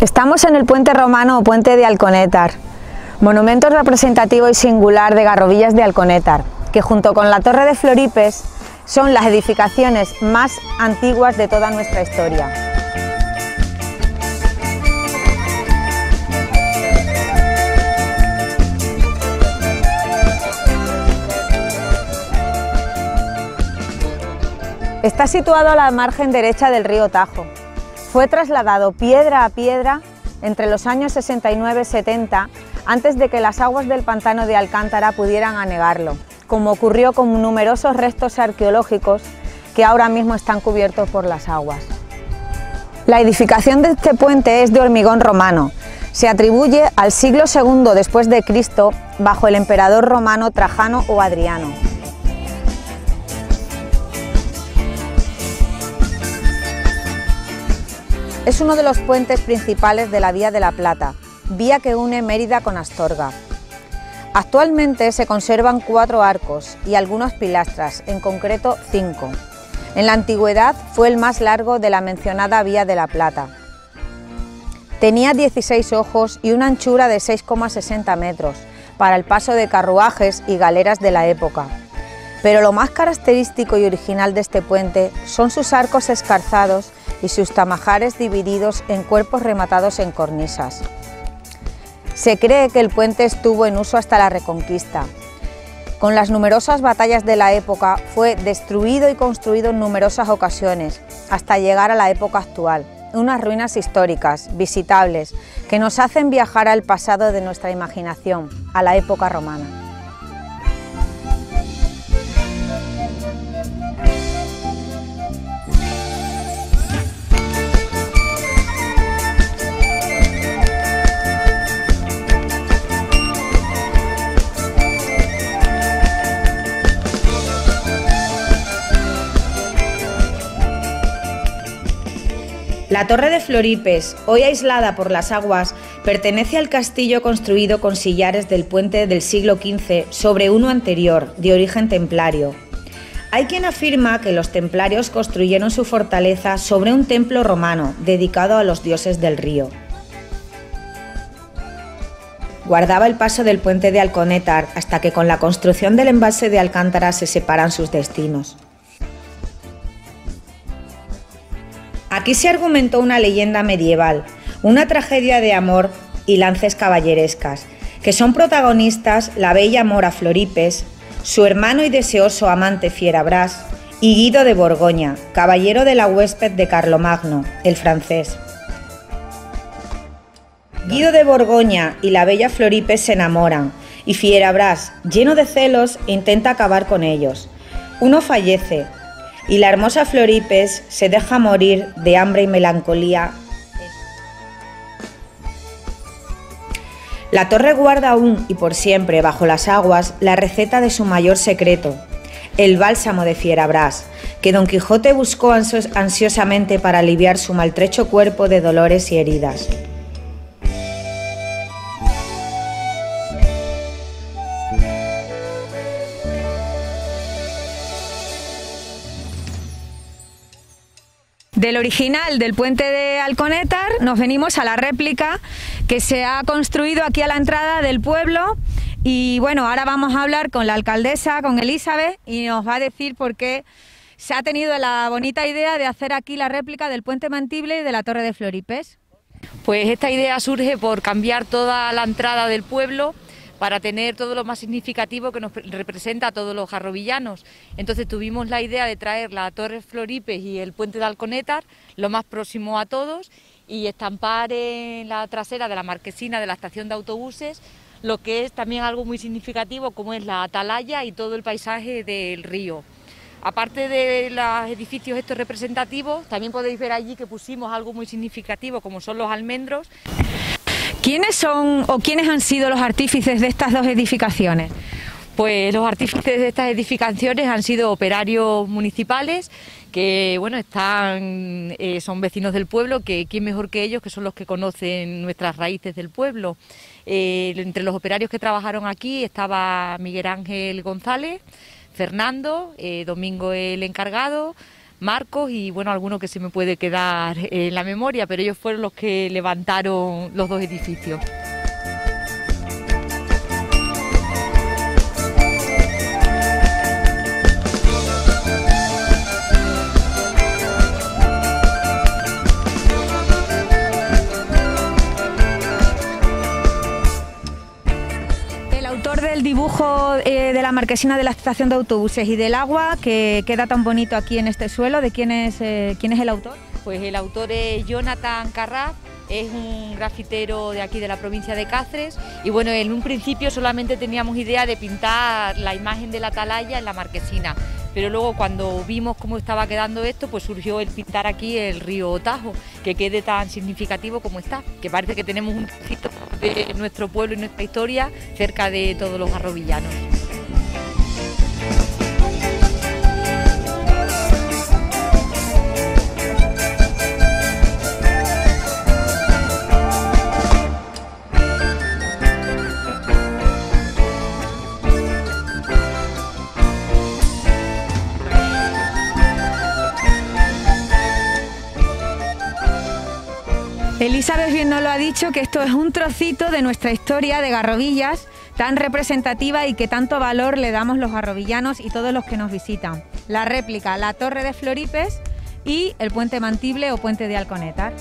Estamos en el puente romano o puente de Alconétar, monumento representativo y singular de Garrovillas de Alconétar, que junto con la Torre de Floripes son las edificaciones más antiguas de toda nuestra historia. Está situado a la margen derecha del río Tajo, fue trasladado piedra a piedra entre los años 69 y 70 antes de que las aguas del pantano de Alcántara pudieran anegarlo, como ocurrió con numerosos restos arqueológicos que ahora mismo están cubiertos por las aguas. La edificación de este puente es de hormigón romano. Se atribuye al siglo II después de Cristo bajo el emperador romano Trajano o Adriano. Es uno de los puentes principales de la Vía de la Plata, vía que une Mérida con Astorga. Actualmente se conservan cuatro arcos y algunas pilastras, en concreto cinco. En la antigüedad fue el más largo de la mencionada Vía de la Plata. Tenía 16 ojos y una anchura de 6,60 metros para el paso de carruajes y galeras de la época. Pero lo más característico y original de este puente son sus arcos escarzados y sus tamajares divididos en cuerpos rematados en cornisas. Se cree que el puente estuvo en uso hasta la Reconquista. Con las numerosas batallas de la época fue destruido y construido en numerosas ocasiones, hasta llegar a la época actual. Unas ruinas históricas, visitables, que nos hacen viajar al pasado de nuestra imaginación, a la época romana. La torre de Floripes, hoy aislada por las aguas, pertenece al castillo construido con sillares del puente del siglo XV sobre uno anterior, de origen templario. Hay quien afirma que los templarios construyeron su fortaleza sobre un templo romano dedicado a los dioses del río. Guardaba el paso del puente de Alconétar hasta que con la construcción del embalse de Alcántara se separan sus destinos. Aquí se argumentó una leyenda medieval, una tragedia de amor y lances caballerescas, que son protagonistas la bella Mora Floripes, su hermano y deseoso amante Fierabras y Guido de Borgoña, caballero de la huésped de Carlomagno, el francés. Guido de Borgoña y la bella Floripes se enamoran y Fierabras, lleno de celos, intenta acabar con ellos. Uno fallece, y la hermosa Floripes se deja morir de hambre y melancolía. La torre guarda aún y por siempre bajo las aguas la receta de su mayor secreto, el bálsamo de Fierabras, que Don Quijote buscó ansiosamente para aliviar su maltrecho cuerpo de dolores y heridas. Del original del puente de Alconétar nos venimos a la réplica que se ha construido aquí a la entrada del pueblo y bueno, ahora vamos a hablar con la alcaldesa, con Elizabeth y nos va a decir por qué se ha tenido la bonita idea de hacer aquí la réplica del puente Mantible y de la Torre de Floripes. Pues esta idea surge por cambiar toda la entrada del pueblo para tener todo lo más significativo que nos representa a todos los jarrovillanos. Entonces tuvimos la idea de traer la Torre Floripes y el puente de Alconétar lo más próximo a todos y estampar en la trasera de la marquesina de la estación de autobuses lo que es también algo muy significativo como es la atalaya y todo el paisaje del río. Aparte de los edificios estos representativos, también podéis ver allí que pusimos algo muy significativo como son los almendros. ¿Quiénes son o quiénes han sido los artífices de estas dos edificaciones? Pues los artífices de estas edificaciones han sido operarios municipales que bueno están eh, son vecinos del pueblo que quién mejor que ellos que son los que conocen nuestras raíces del pueblo eh, entre los operarios que trabajaron aquí estaba Miguel Ángel González Fernando eh, Domingo el encargado marcos y bueno, alguno que se me puede quedar en la memoria, pero ellos fueron los que levantaron los dos edificios. Eh, de la marquesina de la estación de autobuses y del agua que queda tan bonito aquí en este suelo, ¿de quién es, eh, quién es el autor? Pues el autor es Jonathan Carraf, es un grafitero de aquí de la provincia de Cáceres y bueno, en un principio solamente teníamos idea de pintar la imagen de la atalaya en la marquesina, pero luego cuando vimos cómo estaba quedando esto, pues surgió el pintar aquí el río Tajo, que quede tan significativo como está, que parece que tenemos un trocito de nuestro pueblo y nuestra historia cerca de todos los arrovillanos. Elizabeth bien nos lo ha dicho que esto es un trocito de nuestra historia de Garrovillas tan representativa y que tanto valor le damos los garrovillanos y todos los que nos visitan. La réplica, la Torre de Floripes y el Puente Mantible o Puente de Alconetar.